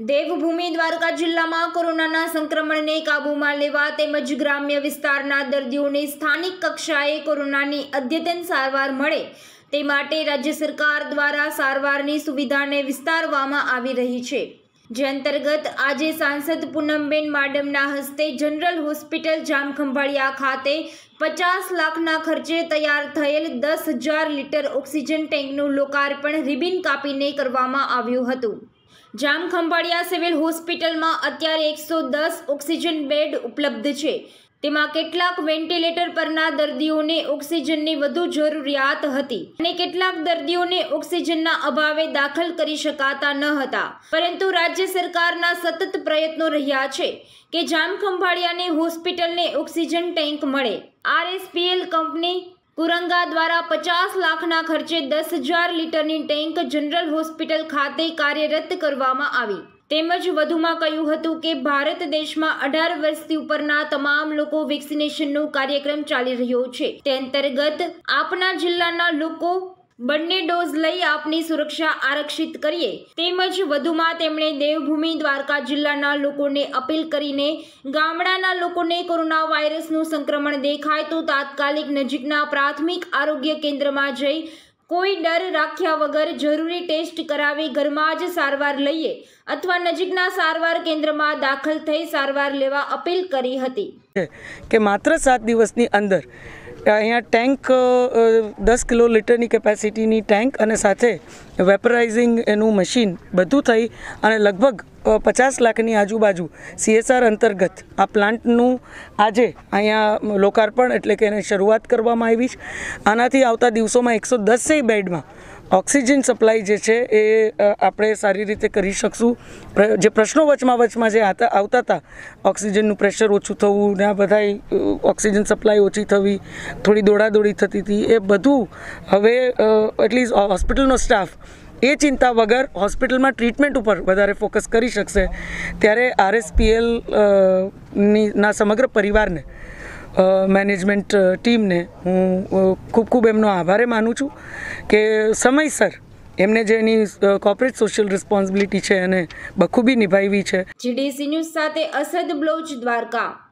દેવભૂમિ દ્વારકા જિલ્લામાં કોરોનાના સંક્રમણને કાબૂમાં લેવા તેમજ ગ્રામ્ય વિસ્તારના દર્દીઓને સ્થાનિક કક્ષાએ કોરોનાની અદ્યતન સારવાર મળે તે માટે રાજ્ય સરકાર દ્વારા સારવારની સુવિધાને વિસ્તારવામાં આવી રહી છે. જે અંતર્ગત આજે સાંસદ પૂનમબેન માડમના હસ્તે જનરલ હોસ્પિટલ જામખંભાળિયા ખાતે પચાસ લાખના ખર્ચે તૈયાર થયેલ દસ હજાર લીટર ઓક્સિજન ટેન્કનું લોકાર્પણ રિબિન કાપીને કરવામાં આવ્યું હતું. જામખંભાળિયા સિવિલ હોસ્પિટલમાં અત્યારે એકસો દસ ઓક્સિજન બેડ ઉપલબ્ધ છે. તેમાં કેટલાક વેન્ટિલેટર પરના દર્દીઓને ઓક્સિજનની વધુ જરૂરિયાત હતી અને કેટલાક દર્દીઓને ઓક્સિજનના અભાવે દાખલ કરી શકાતા ન હતા. પરંતુ રાજ્ય સરકારના સતત પ્રયત્નો રહ્યા છે કે જામખંભાળિયાને હોસ્પિટલને ઓક્સિજન ટેન્ક મળે. આરએસપીએલ કંપની કુરંગા દ્વારા પચાસ લાખના ખર્ચે દસ હજાર લીટરની ટેન્ક જનરલ હોસ્પિટલ ખાતે કાર્યરત કરવામાં આવી. તેમજ વધુમાં કહ્યું હતું કે ભારત દેશમાં અઢાર વર્ષથી ઉપરના તમામ લોકો વેક્સિનેશનનો કાર્યક્રમ ચાલી રહ્યો છે. તે અંતર્ગત આપના જિલ્લાના લોકો બંને ડોઝ લઈ આપની સુરક્ષા આરક્ષિત કરીએ. તેમજ વધુમાં તેમણે દેવભૂમિ દ્વારકા જિલ્લાના લોકોને અપીલ કરીને ગામડાના લોકોને કોરોના વાયરસનું સંક્રમણ દેખાય તો તાત્કાલિક નજીકના પ્રાથમિક આરોગ્ય કેન્દ્રમાં જઈ કોઈ ડર રાખ્યા વગર જરૂરી ટેસ્ટ કરાવી ઘરમાં જ સારવાર લઈએ અથવા નજીકના સારવાર કેન્દ્રમાં દાખલ થઈ સારવાર લેવા અપીલ કરી હતી. કે માત્ર સાત દિવસની અંદર અહીંયા ટેન્ક દસ કિલો લીટરની કેપેસિટીની ટેન્ક અને સાથે વેપરાઇઝિંગ એનું મશીન બધું થઈ અને લગભગ પચાસ લાખની આજુબાજુ સીએસઆર અંતર્ગત આ પ્લાન્ટનું આજે અહીંયા લોકાર્પણ એટલે કે એને શરૂઆત કરવામાં આવી છે. આનાથી આવતા દિવસોમાં એકસો દસેય બેડમાં ઓક્સિજન સપ્લાય જે છે એ આપણે સારી રીતે કરી શકશું. જે પ્રશ્નો વચમાં વચમાં જે આવતા હતા, ઓક્સિજનનું પ્રેશર ઓછું થવું ને આ બધા ઓક્સિજન સપ્લાય ઓછી થવી, થોડી દોડાદોડી થતી હતી, એ બધું હવે એટલીસ્ટ હોસ્પિટલનો સ્ટાફ એ ચિંતા વગર હોસ્પિટલમાં ટ્રીટમેન્ટ ઉપર વધારે ફોકસ કરી શકશે. ત્યારે આરએસપીએલની, ના સમગ્ર પરિવારને મેનેજમેન્ટ ટીમને હું ખૂબ ખૂબ એમનો આભારે માનું છું કે સમયસર એમને જે એની કોર્પોરેટ સોશિયલ રિસ્પોન્સિબિલિટી છે એને બખૂબી નિભાવી છે. જીડીસી ન્યૂઝ સાથે અસદ બ્લોચ દ્વારકા.